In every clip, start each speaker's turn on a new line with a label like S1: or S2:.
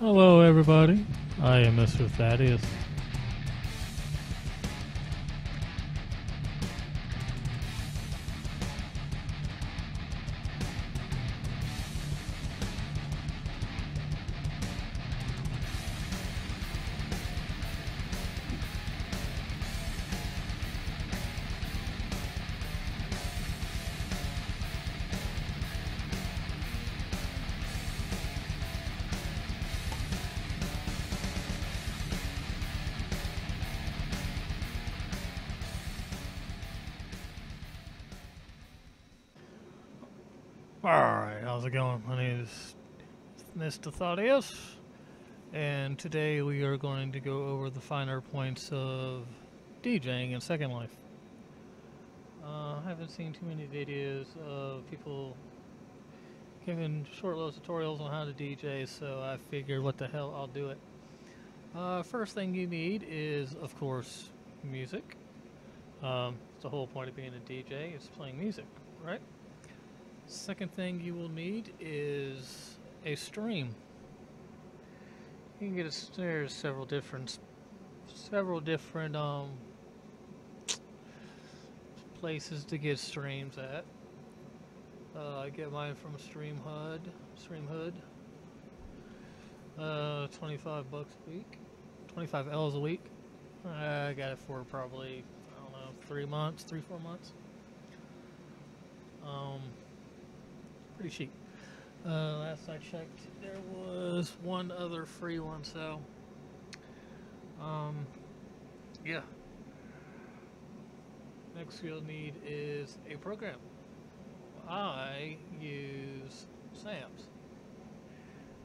S1: Hello, everybody. I am Mr. Thaddeus. Alright, how's it going? My name is Mr. Thaddeus, and today we are going to go over the finer points of DJing in Second Life. Uh, I haven't seen too many videos of people giving short little tutorials on how to DJ, so I figured what the hell, I'll do it. Uh, first thing you need is, of course, music. Um, it's the whole point of being a DJ, is playing music, right? Second thing you will need is a stream. You can get a, there's several different several different um places to get streams at. Uh, I get mine from stream StreamHud, StreamHood. Uh, 25 bucks a week, 25 L's a week. I got it for probably I don't know three months, three four months. Um, pretty cheap. Uh, last I checked, there was one other free one, so um, yeah. Next you'll need is a program. I use SAMS.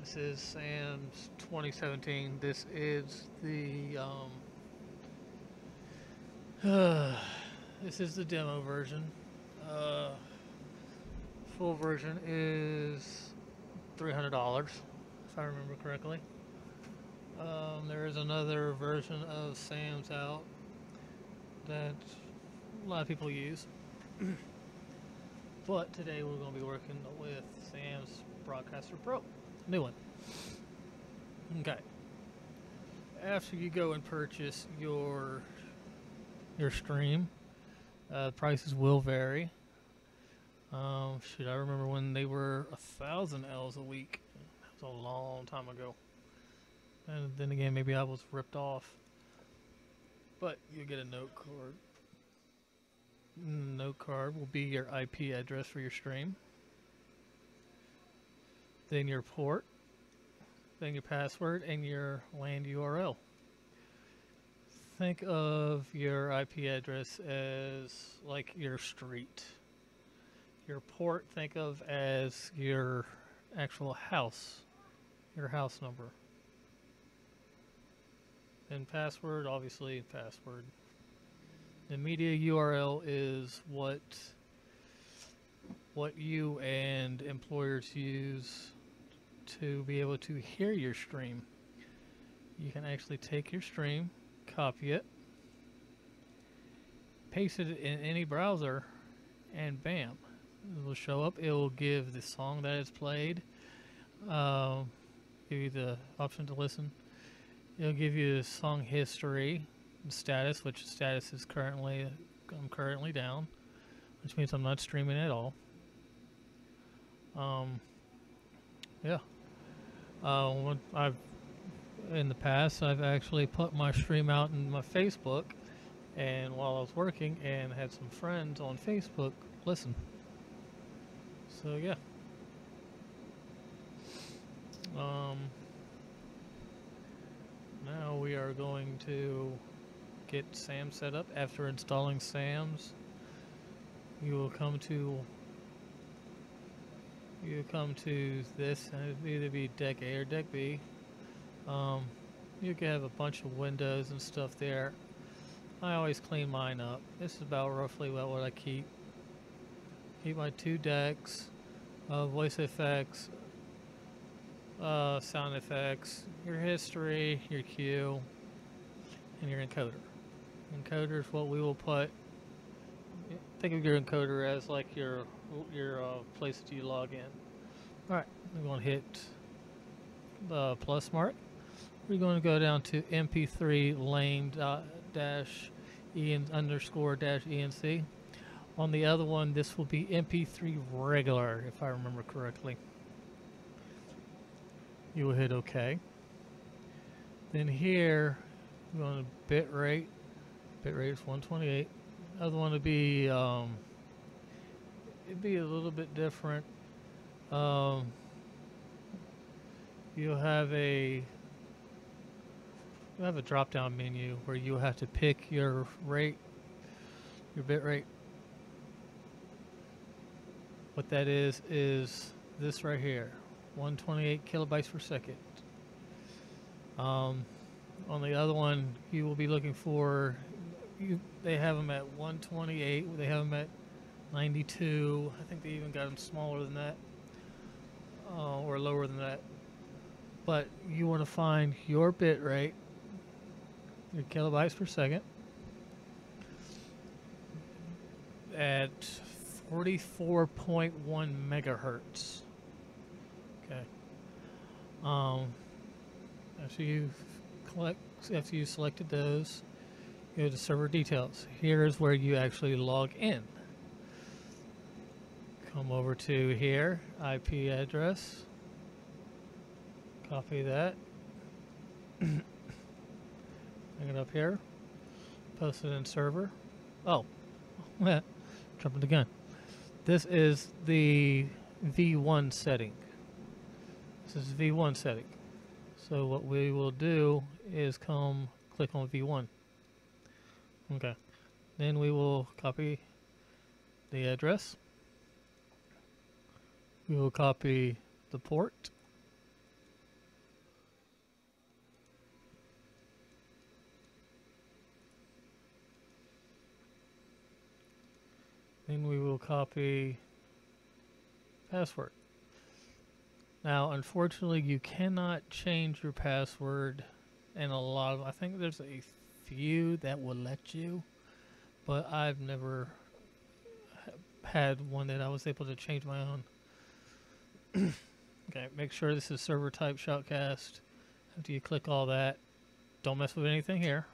S1: This is SAMS 2017. This is the um, this is the demo version. Uh, full version is $300 if I remember correctly. Um, there is another version of SAMS out that a lot of people use. but today we're going to be working with SAMS Broadcaster Pro, new one. Okay. After you go and purchase your your stream, uh, prices will vary. Um, shoot, I remember when they were a thousand L's a week. That was a long time ago. And then again, maybe I was ripped off. But you get a note card. Note card will be your IP address for your stream. Then your port. Then your password and your land URL. Think of your IP address as like your street your port think of as your actual house, your house number. And password, obviously password. The media URL is what what you and employers use to be able to hear your stream. You can actually take your stream, copy it, paste it in any browser, and bam, will show up. It will give the song that is played. Uh, give you the option to listen. It'll give you song history, status, which status is currently I'm currently down, which means I'm not streaming at all. Um, yeah. Uh, I've in the past I've actually put my stream out in my Facebook, and while I was working, and had some friends on Facebook listen. So yeah. Um, now we are going to get SAM set up. After installing SAMs, you will come to you come to this, and it'll either be deck A or deck B. Um, you can have a bunch of windows and stuff there. I always clean mine up. This is about roughly about what I keep keep my two decks, uh, voice effects, uh, sound effects, your history, your queue, and your encoder. Encoder is what we will put. Think of your encoder as like your your uh, place that you log in. All right, we're going to hit the plus mark, we're going to go down to MP3 lame dot dash en underscore dash enc. On the other one, this will be MP3 regular, if I remember correctly. You will hit OK. Then here, we're going to bit rate. Bit rate is 128. Other one would be, um, it'd be a little bit different. Um, you'll have a you have a drop down menu where you have to pick your rate, your bit rate. What that is, is this right here 128 kilobytes per second. Um, on the other one, you will be looking for, you, they have them at 128, they have them at 92. I think they even got them smaller than that uh, or lower than that. But you want to find your bit rate, your kilobytes per second, at 44.1 megahertz. Okay. Um, after you collect, after you selected those, go to server details. Here is where you actually log in. Come over to here, IP address. Copy that. Bring it up here. Post it in server. Oh, jumping the gun. This is the V1 setting. This is V1 setting. So what we will do is come click on V1. Okay. Then we will copy the address. We will copy the port. Then we will copy password. Now, unfortunately, you cannot change your password and a lot of, I think there's a few that will let you, but I've never had one that I was able to change my own. okay, make sure this is server type shoutcast. After you click all that, don't mess with anything here.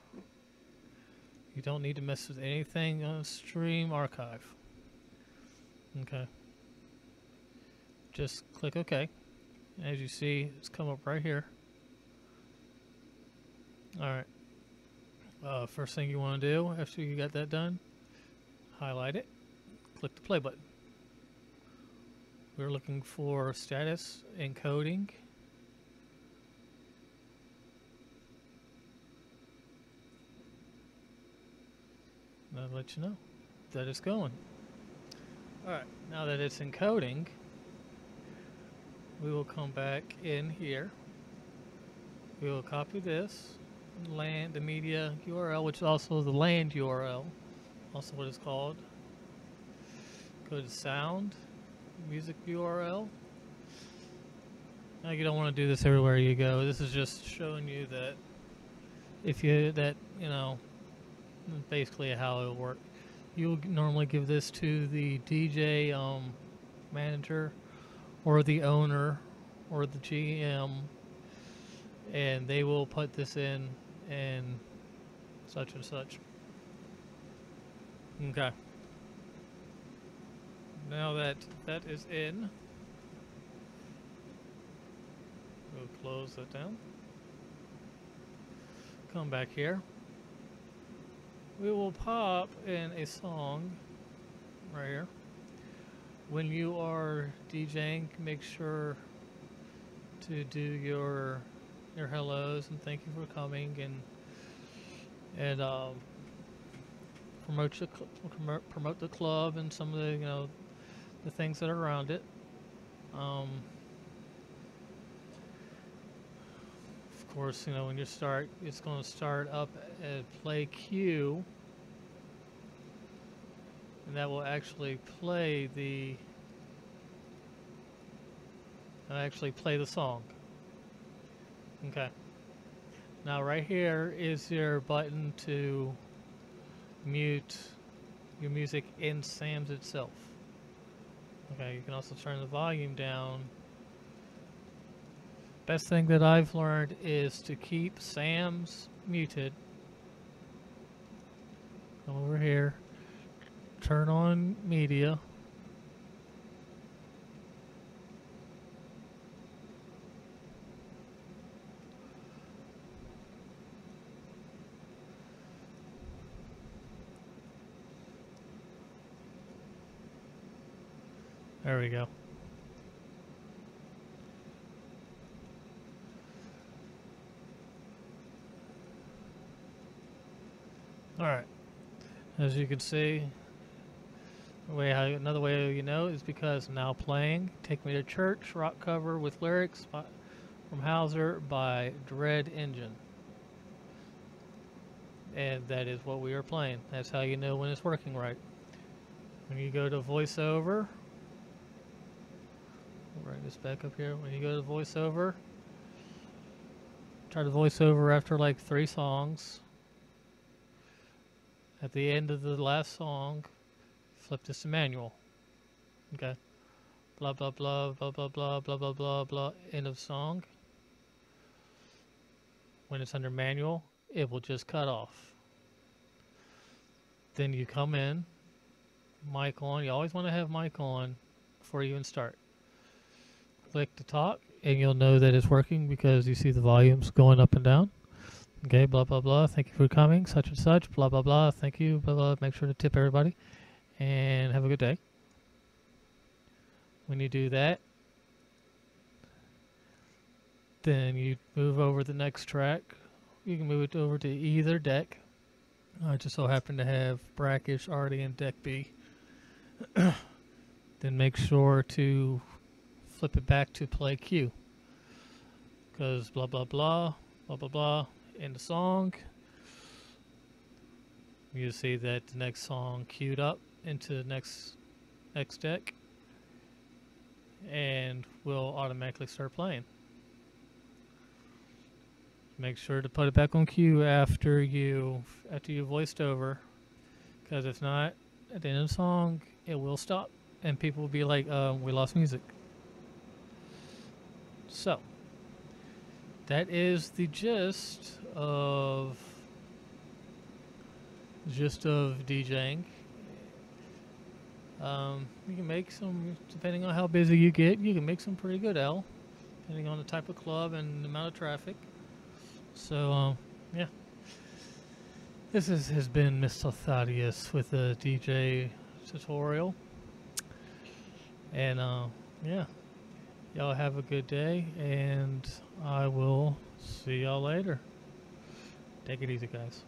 S1: You don't need to mess with anything on stream archive. Okay. Just click OK. As you see, it's come up right here. Alright. Uh, first thing you want to do after you got that done, highlight it, click the play button. We're looking for status encoding. I'll let you know that it's going. Alright, now that it's encoding, we will come back in here. We will copy this, land, the media URL, which is also the land URL, also what it's called. Go to sound, music URL. Now you don't want to do this everywhere you go. This is just showing you that if you that you know basically how it will work. You'll normally give this to the DJ um, manager or the owner or the GM and they will put this in and such and such. Okay now that that is in, we'll close that down. Come back here. We will pop in a song right here. When you are DJing, make sure to do your your hellos and thank you for coming and and um, promote the promote the club and some of the you know the things that are around it. Um, course, you know, when you start, it's going to start up at play Q. And that will actually play the actually play the song. Okay. Now right here is your button to mute your music in SAMS itself. Okay, you can also turn the volume down Best thing that I've learned is to keep Sam's muted. Come over here. Turn on media. There we go. All right. As you can see, way how, another way you know is because now playing "Take Me to Church" rock cover with lyrics by, from Hozier by Dread Engine, and that is what we are playing. That's how you know when it's working right. When you go to voiceover, write this back up here. When you go to voiceover, try to voiceover after like three songs. At the end of the last song, flip this to manual. Okay. Blah blah blah blah blah blah blah blah blah blah. End of song. When it's under manual, it will just cut off. Then you come in, mic on. You always want to have mic on before you even start. Click to talk, and you'll know that it's working because you see the volumes going up and down. Okay, blah blah blah. Thank you for coming, such and such. Blah blah blah. Thank you. Blah blah. Make sure to tip everybody, and have a good day. When you do that, then you move over the next track. You can move it over to either deck. I just so happen to have Brackish already in deck B. then make sure to flip it back to play Q. Because blah blah blah, blah blah blah in the song. You see that the next song queued up into the next next deck and will automatically start playing. Make sure to put it back on queue after you after you voiced over because if not at the end of the song it will stop and people will be like uh, we lost music. So that is the gist of gist of DJing. Um, you can make some, depending on how busy you get, you can make some pretty good L, depending on the type of club and the amount of traffic. So, um, yeah. This is, has been Mr. Thaddeus with the DJ tutorial. And, uh, yeah. Y'all have a good day, and I will see y'all later. Take it easy, guys.